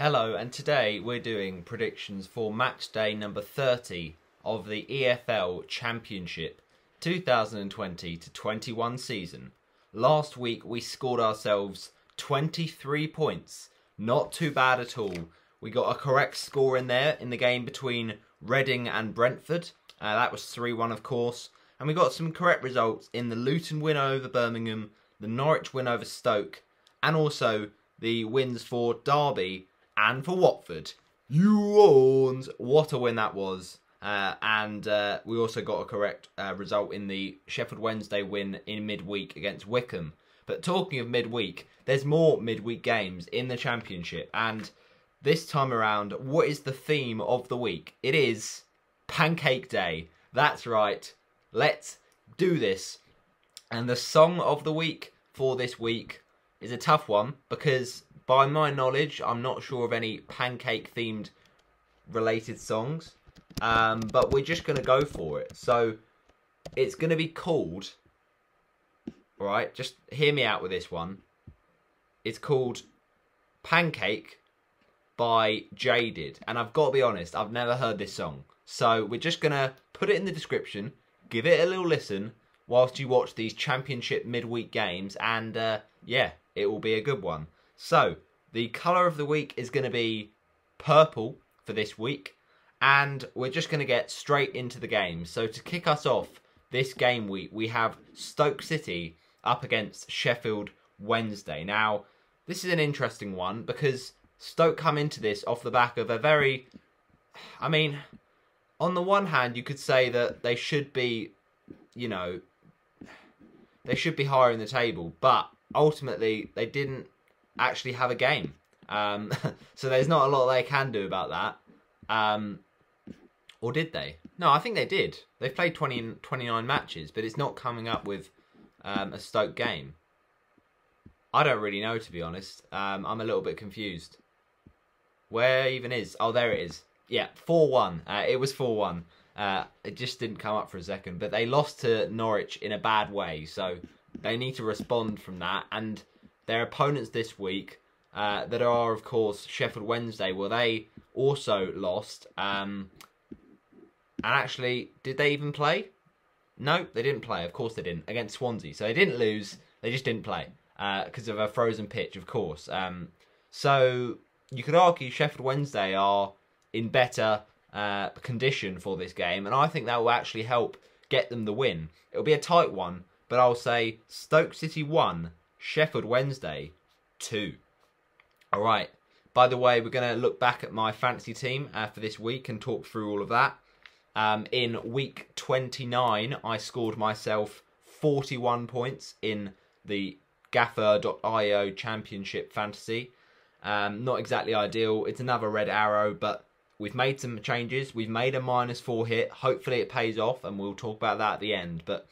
Hello, and today we're doing predictions for match day number 30 of the EFL Championship 2020 to 21 season. Last week we scored ourselves 23 points. Not too bad at all. We got a correct score in there in the game between Reading and Brentford. Uh, that was 3 1, of course. And we got some correct results in the Luton win over Birmingham, the Norwich win over Stoke, and also the wins for Derby and for Watford. You won! What a win that was. Uh, and uh, we also got a correct uh, result in the Sheffield Wednesday win in midweek against Wycombe. But talking of midweek, there's more midweek games in the Championship. And this time around, what is the theme of the week? It is Pancake Day. That's right. Let's do this. And the song of the week for this week is a tough one because, by my knowledge, I'm not sure of any pancake themed related songs. Um, but we're just going to go for it. So it's going to be called, right? Just hear me out with this one. It's called Pancake by Jaded. And I've got to be honest, I've never heard this song. So we're just going to put it in the description, give it a little listen whilst you watch these championship midweek games. And uh, yeah, it will be a good one. So the colour of the week is going to be purple for this week and we're just going to get straight into the game. So to kick us off this game week, we have Stoke City up against Sheffield Wednesday. Now, this is an interesting one because Stoke come into this off the back of a very, I mean, on the one hand, you could say that they should be, you know, they should be higher in the table, but ultimately they didn't actually have a game. Um, so there's not a lot they can do about that. Um, or did they? No, I think they did. They've played 20, 29 matches, but it's not coming up with um, a Stoke game. I don't really know, to be honest. Um, I'm a little bit confused. Where even is? Oh, there it is. Yeah, 4-1. Uh, it was 4-1. Uh, it just didn't come up for a second. But they lost to Norwich in a bad way, so they need to respond from that. And their opponents this week, uh, that are, of course, Sheffield Wednesday, well, they also lost. Um, and actually, did they even play? No, they didn't play. Of course they didn't. Against Swansea. So they didn't lose. They just didn't play. Because uh, of a frozen pitch, of course. Um, so you could argue Sheffield Wednesday are in better uh, condition for this game. And I think that will actually help get them the win. It'll be a tight one. But I'll say Stoke City 1, Sheffield Wednesday 2. All right. By the way, we're going to look back at my fantasy team uh, for this week and talk through all of that. Um, in week 29, I scored myself 41 points in the Gaffer.io Championship Fantasy. Um, not exactly ideal. It's another red arrow, but we've made some changes. We've made a minus four hit. Hopefully it pays off, and we'll talk about that at the end. But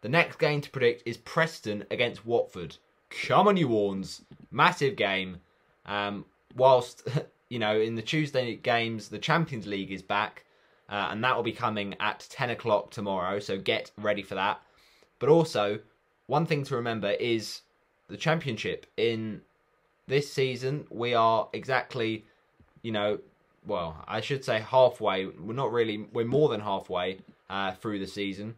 the next game to predict is Preston against Watford. Come on, you Warns. Massive game. Um, whilst, you know, in the Tuesday games, the Champions League is back. Uh, and that will be coming at 10 o'clock tomorrow, so get ready for that. But also, one thing to remember is the championship. In this season, we are exactly, you know, well, I should say halfway. We're not really, we're more than halfway uh, through the season.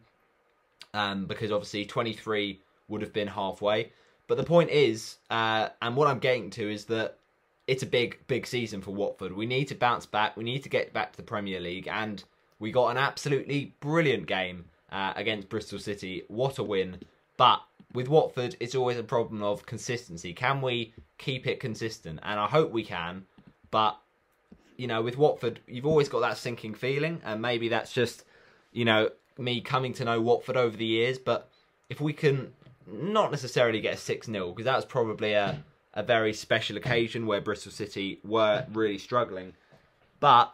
Um, because obviously 23 would have been halfway. But the point is, uh, and what I'm getting to is that it's a big, big season for Watford. We need to bounce back. We need to get back to the Premier League, and we got an absolutely brilliant game uh, against Bristol City. What a win! But with Watford, it's always a problem of consistency. Can we keep it consistent? And I hope we can. But you know, with Watford, you've always got that sinking feeling, and maybe that's just you know me coming to know Watford over the years. But if we can not necessarily get a six 0 because that was probably a a very special occasion where Bristol City were really struggling. But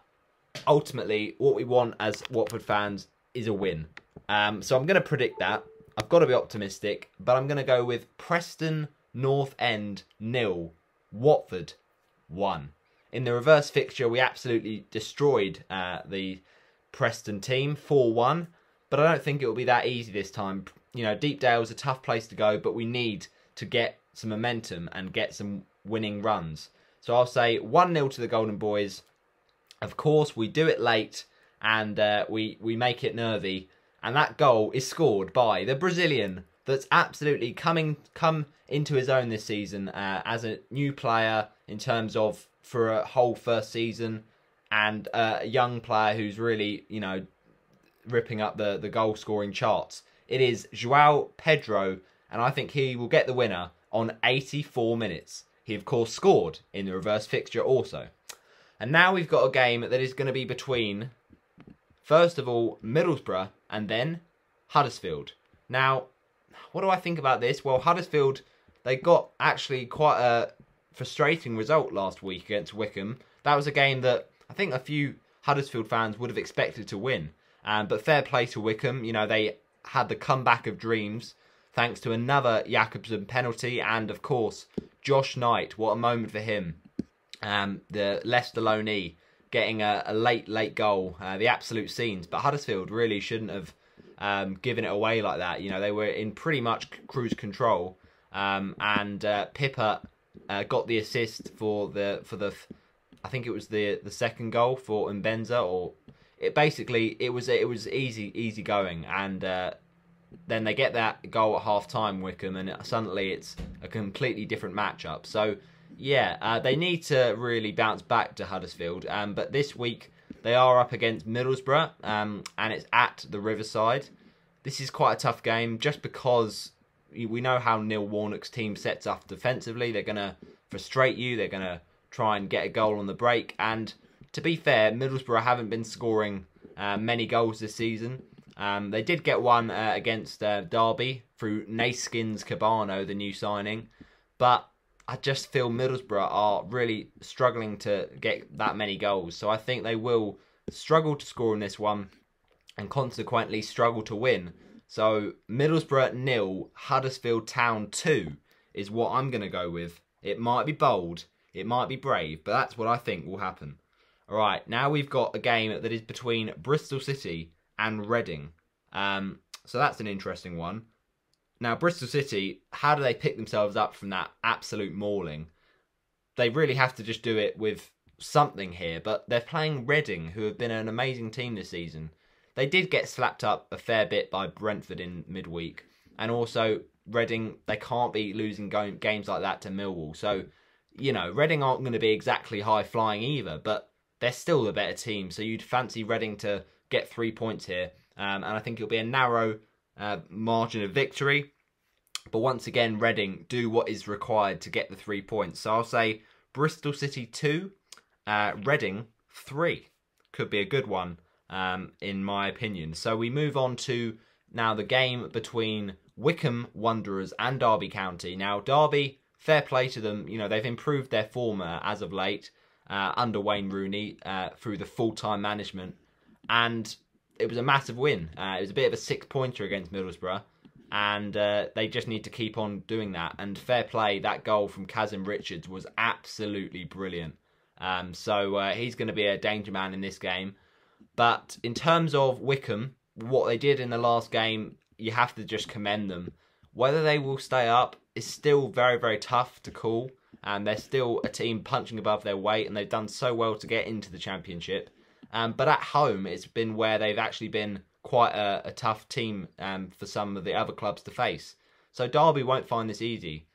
ultimately, what we want as Watford fans is a win. Um, so I'm going to predict that. I've got to be optimistic, but I'm going to go with Preston North End nil, Watford one. In the reverse fixture, we absolutely destroyed uh, the Preston team 4 1, but I don't think it will be that easy this time. You know, Deepdale is a tough place to go, but we need to get some momentum and get some winning runs. So I'll say 1 0 to the Golden Boys. Of course, we do it late and uh, we, we make it nervy. And that goal is scored by the Brazilian that's absolutely coming come into his own this season uh, as a new player in terms of for a whole first season and uh, a young player who's really, you know, ripping up the, the goal scoring charts. It is Joao Pedro, and I think he will get the winner on 84 minutes. He, of course, scored in the reverse fixture also. And now we've got a game that is going to be between, first of all, Middlesbrough and then Huddersfield. Now, what do I think about this? Well, Huddersfield, they got actually quite a frustrating result last week against Wycombe. That was a game that I think a few Huddersfield fans would have expected to win. Um, but fair play to Wycombe. You know, they had the comeback of dreams thanks to another Jacobson penalty and, of course, Josh Knight. What a moment for him. Um, the Leicester loanee getting a, a late, late goal. Uh, the absolute scenes. But Huddersfield really shouldn't have um, given it away like that. You know, they were in pretty much cruise control. Um, and uh, Pipa uh, got the assist for the for the I think it was the the second goal for Mbenza or it basically it was it was easy easy going and uh, then they get that goal at half time Wycombe, and suddenly it's a completely different matchup so yeah uh, they need to really bounce back to Huddersfield um, but this week they are up against Middlesbrough um, and it's at the Riverside this is quite a tough game just because we know how Neil Warnock's team sets up defensively they're going to frustrate you they're going to try and get a goal on the break. And to be fair, Middlesbrough haven't been scoring uh, many goals this season. Um, they did get one uh, against uh, Derby through Neeskens Kebano, the new signing. But I just feel Middlesbrough are really struggling to get that many goals. So I think they will struggle to score in this one and consequently struggle to win. So Middlesbrough nil, Huddersfield Town 2 is what I'm going to go with. It might be bold, it might be brave, but that's what I think will happen. All right, now we've got a game that is between Bristol City and Reading. Um, so that's an interesting one. Now, Bristol City, how do they pick themselves up from that absolute mauling? They really have to just do it with something here, but they're playing Reading, who have been an amazing team this season. They did get slapped up a fair bit by Brentford in midweek, and also Reading, they can't be losing games like that to Millwall. So you know, Reading aren't going to be exactly high flying either, but they're still the better team. So you'd fancy Reading to get three points here. Um, and I think it'll be a narrow uh, margin of victory. But once again, Reading do what is required to get the three points. So I'll say Bristol City 2, uh, Reading 3. Could be a good one, um, in my opinion. So we move on to now the game between Wycombe Wanderers and Derby County. Now, Derby fair play to them. You know, they've improved their form uh, as of late uh, under Wayne Rooney uh, through the full time management. And it was a massive win. Uh, it was a bit of a six pointer against Middlesbrough. And uh, they just need to keep on doing that. And fair play, that goal from Kazim Richards was absolutely brilliant. Um, so uh, he's going to be a danger man in this game. But in terms of Wycombe, what they did in the last game, you have to just commend them. Whether they will stay up is still very, very tough to call. And they're still a team punching above their weight, and they've done so well to get into the championship. Um, but at home, it's been where they've actually been quite a, a tough team um, for some of the other clubs to face. So Derby won't find this easy.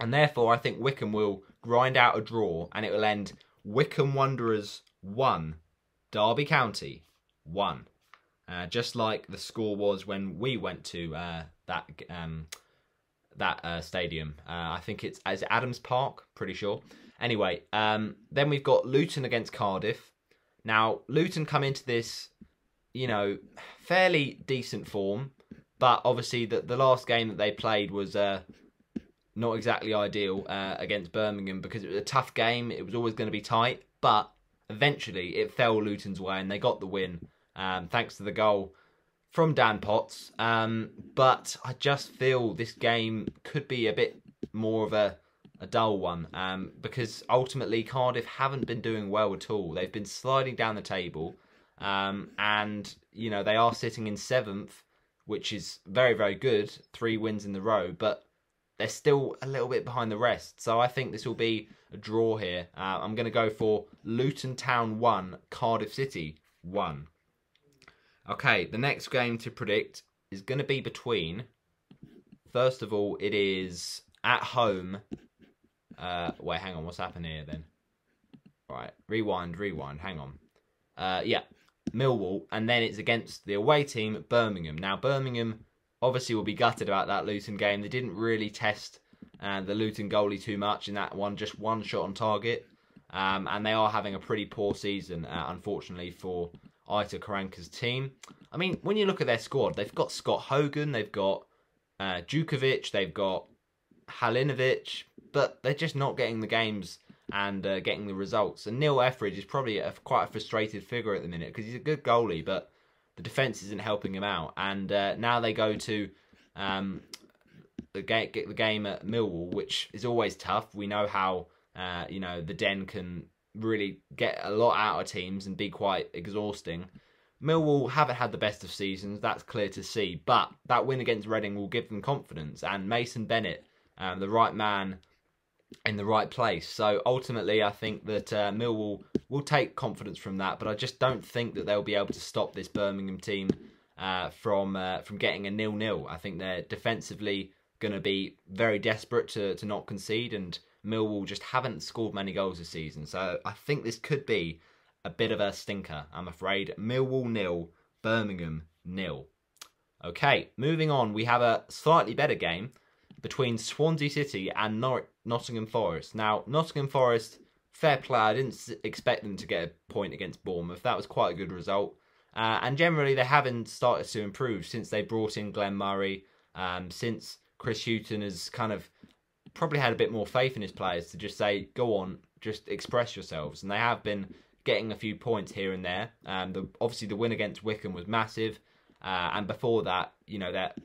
And therefore, I think Wycombe will grind out a draw, and it will end Wycombe Wanderers 1, Derby County 1. Uh, just like the score was when we went to uh, that um, that uh, stadium. Uh, I think it's it Adams Park, pretty sure. Anyway, um, then we've got Luton against Cardiff. Now Luton come into this, you know, fairly decent form, but obviously the the last game that they played was uh, not exactly ideal uh, against Birmingham because it was a tough game. It was always going to be tight, but eventually it fell Luton's way and they got the win um, thanks to the goal from Dan Potts. Um, but I just feel this game could be a bit more of a, a dull one um, because ultimately Cardiff haven't been doing well at all. They've been sliding down the table um, and, you know, they are sitting in seventh, which is very, very good. Three wins in the row. But they're still a little bit behind the rest. So I think this will be a draw here. Uh, I'm going to go for Luton Town 1, Cardiff City 1. Okay, the next game to predict is going to be between. First of all, it is at home. Uh, wait, hang on. What's happened here then? Right, rewind, rewind. Hang on. Uh, yeah, Millwall, and then it's against the away team, Birmingham. Now, Birmingham obviously will be gutted about that Luton game. They didn't really test uh, the Luton goalie too much in that one, just one shot on target. Um, and they are having a pretty poor season, uh, unfortunately, for Aitor Karanka's team. I mean, when you look at their squad, they've got Scott Hogan, they've got uh, Jutkiewicz, they've got Halilovic, but they're just not getting the games and uh, getting the results. And Neil Etheridge is probably a, quite a frustrated figure at the minute because he's a good goalie, but the defense isn't helping him out. And uh, now they go to um, the, ga- the game at Millwall, which is always tough. We know how uh, you know the Den can really get a lot out of teams and be quite exhausting. Millwall haven't had the best of seasons, that's clear to see, but that win against Reading will give them confidence. And Mason Bennett, um, the right man in the right place. So ultimately, I think that uh, Millwall will take confidence from that, but I just don't think that they'll be able to stop this Birmingham team uh, from uh, from getting a nil-nil. I think they're defensively going to be very desperate to to not concede, and Millwall just haven't scored many goals this season. So I think this could be a bit of a stinker. I'm afraid Millwall nil, Birmingham nil. Okay, moving on, we have a slightly better game between Swansea City and Nor- Nottingham Forest. Now, Nottingham Forest, fair play. I didn't expect them to get a point against Bournemouth. That was quite a good result. Uh, and generally, they haven't started to improve since they brought in Glenn Murray, um, since Chris Hughton has kind of probably had a bit more faith in his players to just say, go on, just express yourselves. And they have been getting a few points here and there. Um, the, obviously, the win against Wycombe was massive. Uh, and before that, you know, that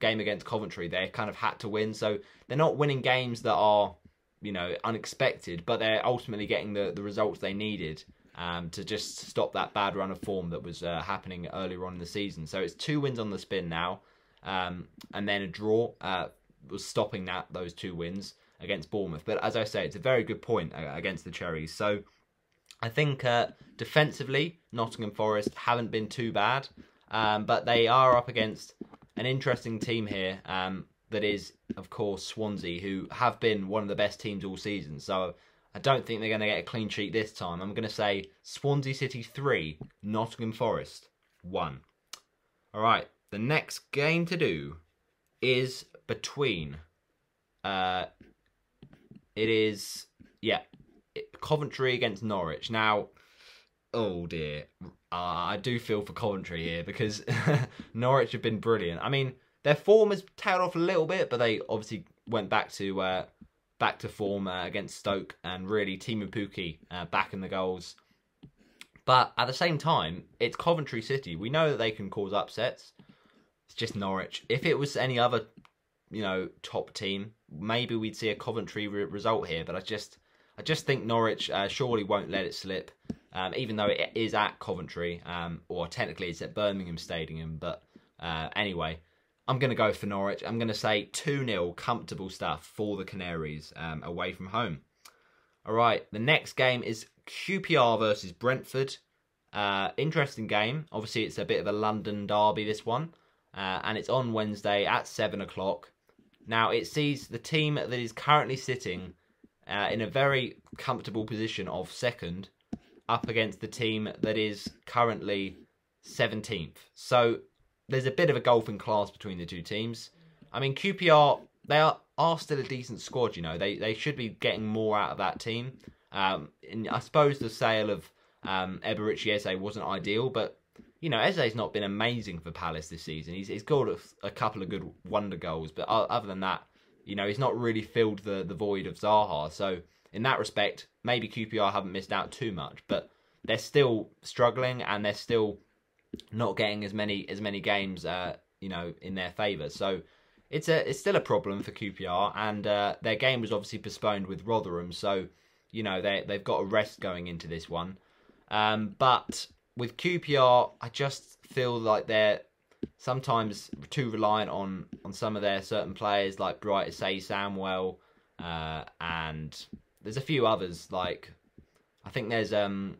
game against Coventry, they kind of had to win. So they're not winning games that are, you know, unexpected, but they're ultimately getting the, the results they needed um, to just stop that bad run of form that was uh, happening earlier on in the season. So it's two wins on the spin now, um, and then a draw uh, was stopping that those two wins against Bournemouth. But as I say, it's a very good point uh, against the Cherries. So I think uh, defensively, Nottingham Forest haven't been too bad, um, but they are up against an interesting team here um, that is, of course, Swansea, who have been one of the best teams all season. So I don't think they're going to get a clean sheet this time. I'm going to say Swansea City 3, Nottingham Forest 1. All right, the next game to do is between. Uh, it is, yeah, Coventry against Norwich. Now, oh dear, uh, I do feel for Coventry here because Norwich have been brilliant. I mean, their form has tailed off a little bit, but they obviously went back to uh, back to form uh, against Stoke and really Teemu Pukki uh, back in the goals. But at the same time, it's Coventry City. We know that they can cause upsets. It's just Norwich. If it was any other, you know, top team, maybe we'd see a Coventry re- result here. But I just, I just think Norwich uh, surely won't let it slip um, even though it is at Coventry, um, or technically it's at Birmingham Stadium. But uh, anyway, I'm going to go for Norwich. I'm going to say 2 0 comfortable stuff for the Canaries um, away from home. All right, the next game is QPR versus Brentford. Uh, interesting game. Obviously, it's a bit of a London derby, this one. Uh, and it's on Wednesday at 7 o'clock. Now, it sees the team that is currently sitting uh, in a very comfortable position of second up against the team that is currently 17th. So there's a bit of a golfing class between the two teams. I mean, QPR, they are, are still a decent squad, you know. They they should be getting more out of that team. Um, and I suppose the sale of um, Eberechi Eze wasn't ideal, but, you know, Eze's not been amazing for Palace this season. He's, he's got a, a couple of good wonder goals, but other than that, you know, he's not really filled the, the void of Zaha. So in that respect, maybe QPR haven't missed out too much, but they're still struggling and they're still not getting as many as many games, uh, you know, in their favour. So it's a it's still a problem for QPR, and uh, their game was obviously postponed with Rotherham. So you know they they've got a rest going into this one. Um, but with QPR, I just feel like they're sometimes too reliant on on some of their certain players like Bright Osayi-Samuel, uh, and there's a few others like I think there's um,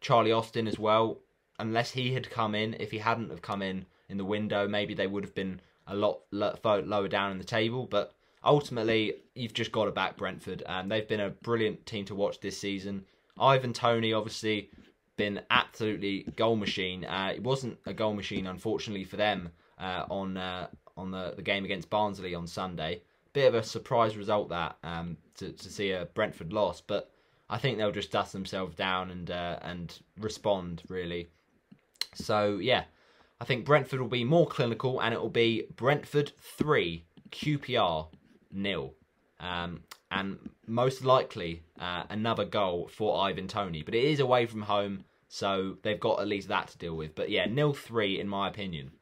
Charlie Austin as well. Unless he had come in, if he hadn't have come in in the window, maybe they would have been a lot lower down in the table. But ultimately, you've just got to back Brentford, and they've been a brilliant team to watch this season. Ivan Toney, obviously, been absolutely goal machine. Uh, it wasn't a goal machine, unfortunately for them, uh, on uh, on the, the game against Barnsley on Sunday. Bit of a surprise result that um, to to see a Brentford loss, but I think they'll just dust themselves down and uh, and respond really. So yeah, I think Brentford will be more clinical, and it will be Brentford three, QPR nil. Um, and most likely uh, another goal for Ivan Toney. But it is away from home, so they've got at least that to deal with. But yeah, nil three in my opinion.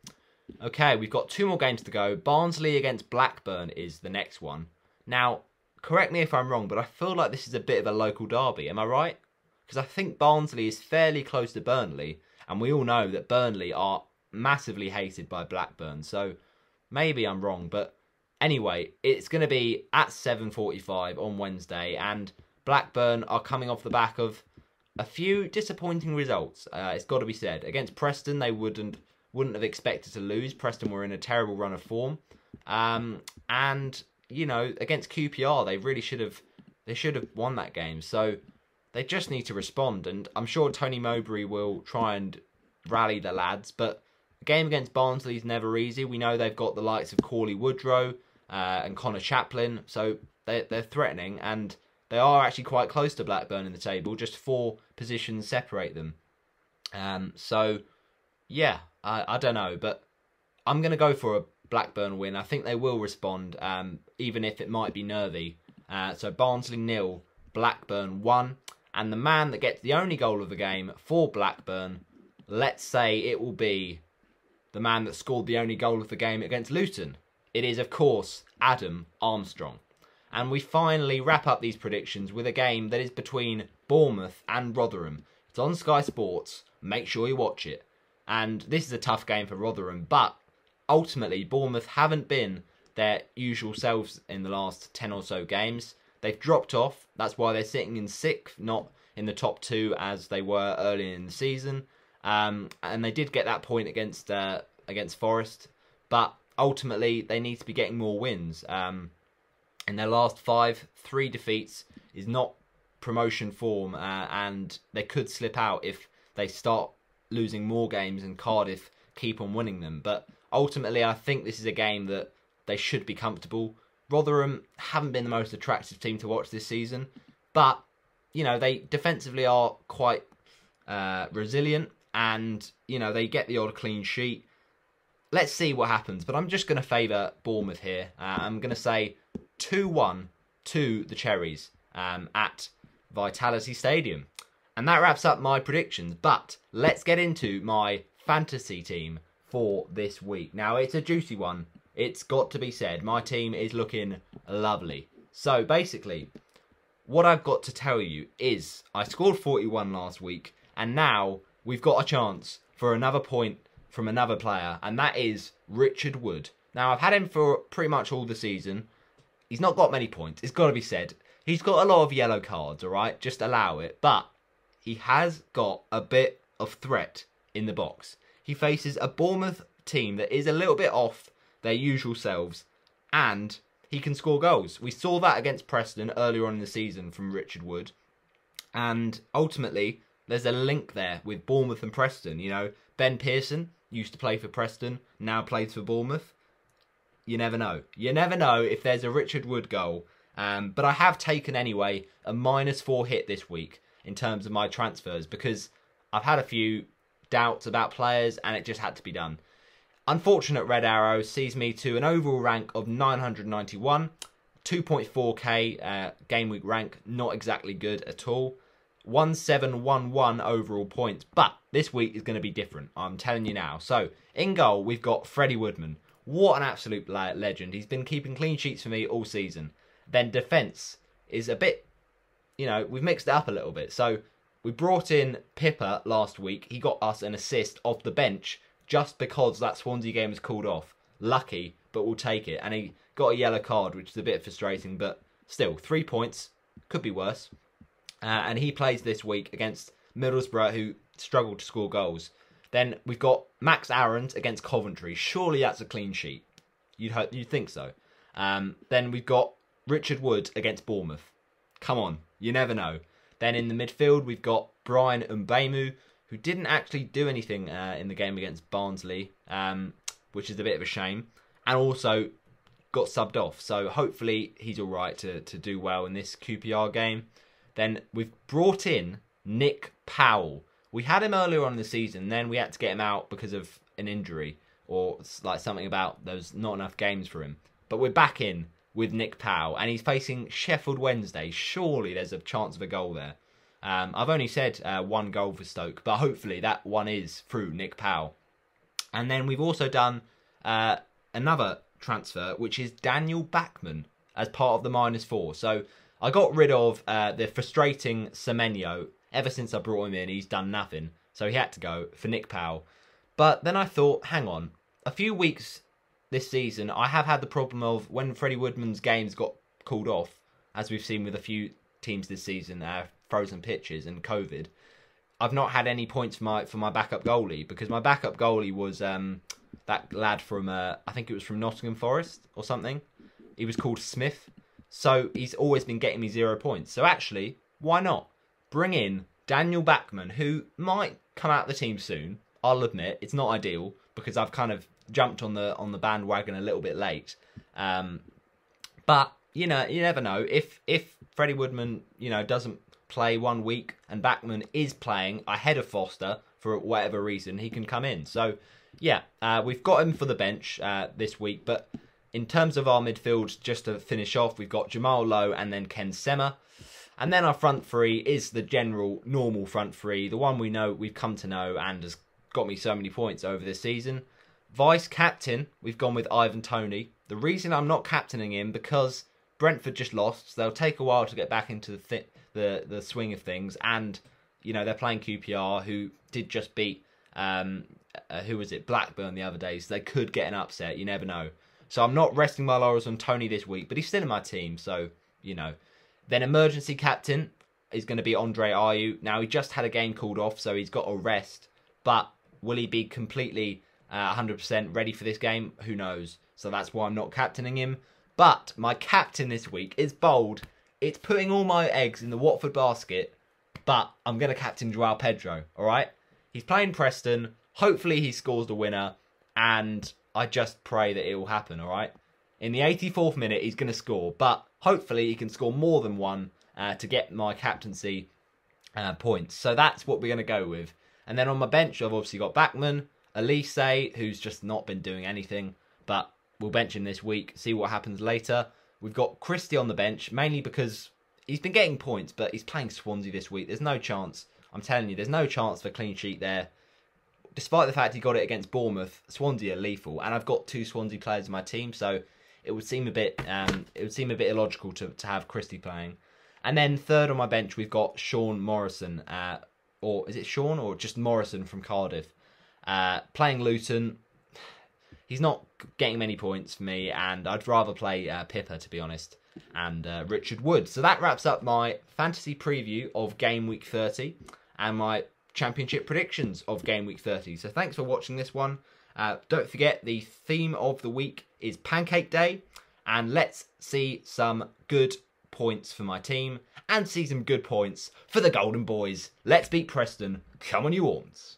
Okay, we've got two more games to go. Barnsley against Blackburn is the next one. Now, correct me if I'm wrong, but I feel like this is a bit of a local derby. Am I right? Because I think Barnsley is fairly close to Burnley, and we all know that Burnley are massively hated by Blackburn. So maybe I'm wrong, but Anyway, it's going to be at 7:45 on Wednesday, and Blackburn are coming off the back of a few disappointing results. Uh, it's got to be said. Against Preston, they wouldn't wouldn't have expected to lose. Preston were in a terrible run of form, um, and you know against QPR, they really should have they should have won that game. So they just need to respond, and I'm sure Tony Mowbray will try and rally the lads. But a game against Barnsley is never easy. We know they've got the likes of Cauley Woodrow, uh, and Conor Chaplin. So they they're threatening, and they are actually quite close to Blackburn in the table. Just four positions separate them. Um, so yeah, I I don't know, but I'm gonna go for a Blackburn win. I think they will respond, um, even if it might be nervy. Uh, so Barnsley nil, Blackburn one, and the man that gets the only goal of the game for Blackburn, let's say it will be the man that scored the only goal of the game against Luton. It is, of course, Adam Armstrong. And we finally wrap up these predictions with a game that is between Bournemouth and Rotherham. It's on Sky Sports. Make sure you watch it. And this is a tough game for Rotherham, but ultimately, Bournemouth haven't been their usual selves in the last 10 or so games. They've dropped off. That's why they're sitting in sixth, not in the top two as they were early in the season. Um, and they did get that point against uh, against Forest, but ultimately they need to be getting more wins. Um, in their last five, three defeats is not promotion form, uh, and they could slip out if they start losing more games and Cardiff keep on winning them. But ultimately, I think this is a game that they should be comfortable. Rotherham haven't been the most attractive team to watch this season, but you know they defensively are quite uh, resilient, and you know they get the odd clean sheet let's see what happens. But I'm just going to favour Bournemouth here. Uh, I'm going to say 2 1 to the Cherries um, at Vitality Stadium. And that wraps up my predictions. But let's get into my fantasy team for this week. Now, it's a juicy one. It's got to be said. My team is looking lovely. So, basically, what I've got to tell you is I scored 41 last week, and now we've got a chance for another point from another player, and that is Richard Wood. Now, I've had him for pretty much all the season. He's not got many points, it's got to be said. He's got a lot of yellow cards, alright? Just allow it. But he has got a bit of threat in the box. He faces a Bournemouth team that is a little bit off their usual selves, and he can score goals. We saw that against Preston earlier on in the season from Richard Wood. And ultimately, there's a link there with Bournemouth and Preston. You know, Ben Pearson, used to play for Preston, now plays for Bournemouth. You never know. You never know if there's a Richard Wood goal. Um, but I have taken anyway a minus four hit this week in terms of my transfers because I've had a few doubts about players and it just had to be done. Unfortunate Red Arrow sees me to an overall rank of 991, 2.4k uh, game week rank, not exactly good at all. 1711 overall points. But this week is going to be different. I'm telling you now. So, in goal, we've got Freddie Woodman. What an absolute legend. He's been keeping clean sheets for me all season. Then defence is a bit, you know, we've mixed it up a little bit. So, we brought in Pipa last week. He got us an assist off the bench just because that Swansea game was called off. Lucky, but we'll take it. And he got a yellow card, which is a bit frustrating, but still, three points could be worse. Uh, and he plays this week against Middlesbrough, who struggled to score goals. Then we've got Max Aarons against Coventry. Surely that's a clean sheet. You'd hope, you'd think so. Um, then we've got Richard Wood against Bournemouth. Come on, you never know. Then in the midfield we've got Bryan Mbeumo, who didn't actually do anything uh, in the game against Barnsley, um, which is a bit of a shame, and also got subbed off. So hopefully he's all right to to do well in this QPR game. Then we've brought in Nick Powell. We had him earlier on in the season, then we had to get him out because of an injury or like something about there's not enough games for him. But we're back in with Nick Powell, and he's facing Sheffield Wednesday. Surely there's a chance of a goal there. Um, I've only said uh, one goal for Stoke, but hopefully that one is through Nick Powell. And then we've also done uh, another transfer, which is Daniel Bachmann as part of the minus four. So I got rid of uh, the frustrating Semenyo. Ever since I brought him in, he's done nothing. So he had to go for Nick Powell. But then I thought, hang on, a few weeks this season, I have had the problem of when Freddie Woodman's games got called off, as we've seen with a few teams this season, uh, frozen pitches and COVID. I've not had any points for my for my backup goalie because my backup goalie was um, that lad from uh, I think it was from Nottingham Forest or something. He was called Smith, so he's always been getting me zero points. So actually, why not bring in Daniel Bachmann, who might come out of the team soon? I'll admit it's not ideal because I've kind of jumped on the on the bandwagon a little bit late. Um, but you know, you never know if if Freddie Woodman, you know, doesn't play one week and Bachmann is playing ahead of Foster for whatever reason, he can come in. So yeah, uh, we've got him for the bench uh, this week. But in terms of our midfield, just to finish off, we've got Jamal Lowe and then Ken Sema. And then our front three is the general normal front three, the one we know we've come to know and has got me so many points over this season. Vice captain, we've gone with Ivan Toney. The reason I'm not captaining him because Brentford just lost. So they'll take a while to get back into the th- the the swing of things, and you know they're playing QPR, who did just beat um, uh, who was it Blackburn the other day. So they could get an upset. You never know. So I'm not resting my laurels on Toney this week, but he's still in my team. So you know. Then emergency captain is going to be Andre Ayew. Now he just had a game called off, so he's got a rest. But Will he be completely uh, 100% ready for this game? Who knows? So that's why I'm not captaining him. But my captain this week is bold. It's putting all my eggs in the Watford basket, but I'm going to captain Joao Pedro, all right? He's playing Preston. Hopefully he scores the winner, and I just pray that it will happen, all right? In the 84th minute, he's going to score, but hopefully he can score more than one uh, to get my captaincy uh, points. So that's what we're going to go with. And then on my bench, I've obviously got Bachmann, Elise, who's just not been doing anything, but we'll bench him this week, see what happens later. We've got Christie on the bench, mainly because he's been getting points, but he's playing Swansea this week. There's no chance. I'm telling you, there's no chance for clean sheet there. Despite the fact he got it against Bournemouth, Swansea are lethal, and I've got two Swansea players in my team, so it would seem a bit um, it would seem a bit illogical to, to have Christie playing. And then third on my bench, we've got Sean Morrison. Uh, or is it Sean or just Morrison from Cardiff, uh, playing Luton. He's not getting many points for me, and I'd rather play uh, Pipa to be honest, and uh, Richard Wood. So that wraps up my fantasy preview of Game Week 30 and my championship predictions of Game Week 30. So thanks for watching this one. Uh, don't forget the theme of the week is Pancake Day, and let's see some good points for my team and see some good points for the Golden Boys. Let's beat Preston. Come on, you Orms.